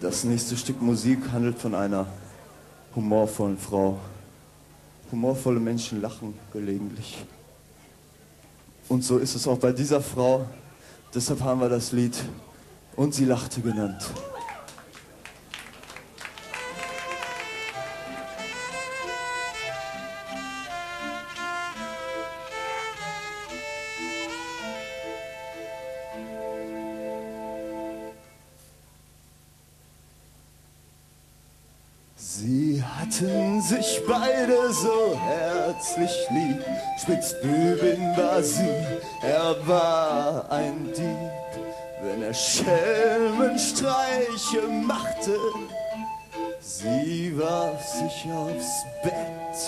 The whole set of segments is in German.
Das nächste Stück Musik handelt von einer humorvollen Frau. Humorvolle Menschen lachen gelegentlich. Und so ist es auch bei dieser Frau. Deshalb haben wir das Lied Und sie lachte genannt. hatten sich beide so herzlich lieb. Spitzbübin war sie, er war ein Dieb. Wenn er Schelmenstreiche machte, sie warf sich aufs Bett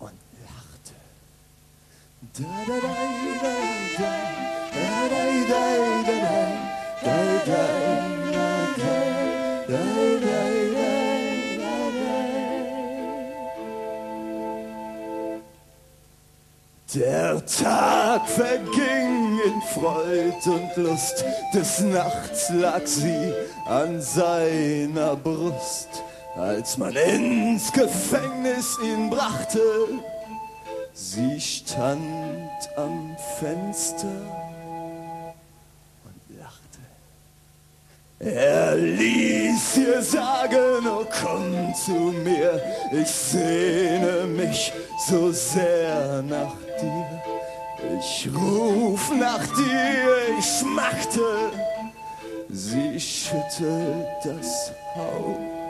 und lachte. Da, da, da, da, da, da, da, da. Der Tag verging in Freud und Lust, des Nachts lag sie an seiner Brust. Als man ins Gefängnis ihn brachte, sie stand am Fenster und lachte. Er ließ ihr sagen, oh komm zu mir, ich sehne mich so sehr nach dir. Ich ruf nach dir, ich schmachte, sie schüttelt das Haupt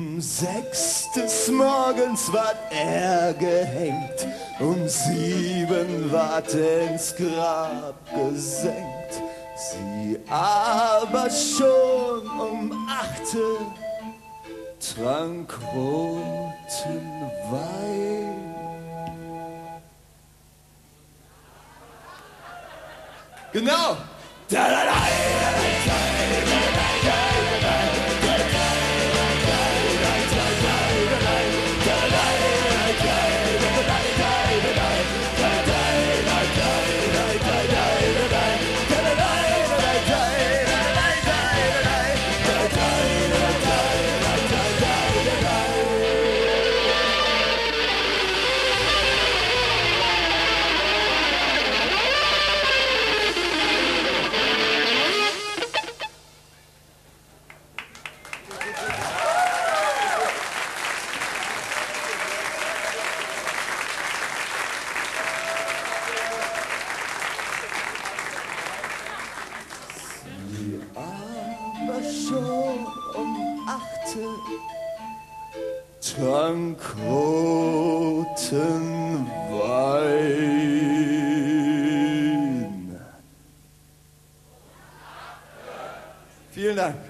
Um sechs des Morgens ward er gehängt, um sieben ward ins Grab gesenkt. Sie aber schon um achte trank roten Wein. Genau! Da, da, da. schon um achte trank roten Wein. Vielen Dank.